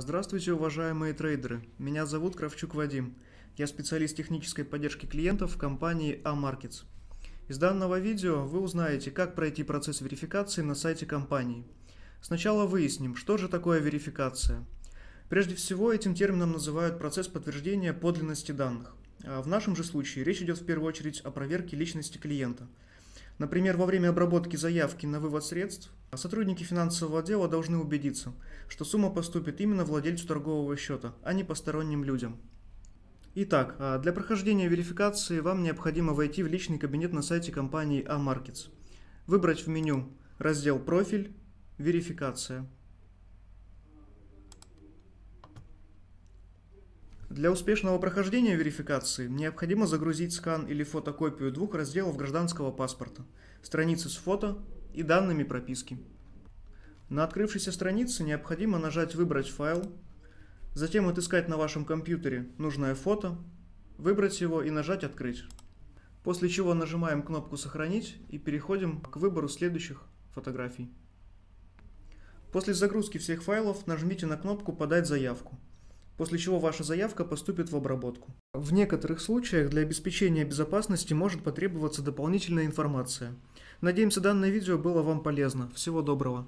Здравствуйте, уважаемые трейдеры. Меня зовут Кравчук Вадим. Я специалист технической поддержки клиентов в компании A-Markets. Из данного видео вы узнаете, как пройти процесс верификации на сайте компании. Сначала выясним, что же такое верификация. Прежде всего, этим термином называют процесс подтверждения подлинности данных. А в нашем же случае речь идет в первую очередь о проверке личности клиента – Например, во время обработки заявки на вывод средств сотрудники финансового отдела должны убедиться, что сумма поступит именно владельцу торгового счета, а не посторонним людям. Итак, а для прохождения верификации вам необходимо войти в личный кабинет на сайте компании A-Markets, выбрать в меню раздел «Профиль», «Верификация». Для успешного прохождения верификации необходимо загрузить скан или фотокопию двух разделов гражданского паспорта, страницы с фото и данными прописки. На открывшейся странице необходимо нажать «Выбрать файл», затем отыскать на вашем компьютере нужное фото, выбрать его и нажать «Открыть». После чего нажимаем кнопку «Сохранить» и переходим к выбору следующих фотографий. После загрузки всех файлов нажмите на кнопку «Подать заявку» после чего ваша заявка поступит в обработку. В некоторых случаях для обеспечения безопасности может потребоваться дополнительная информация. Надеемся, данное видео было вам полезно. Всего доброго.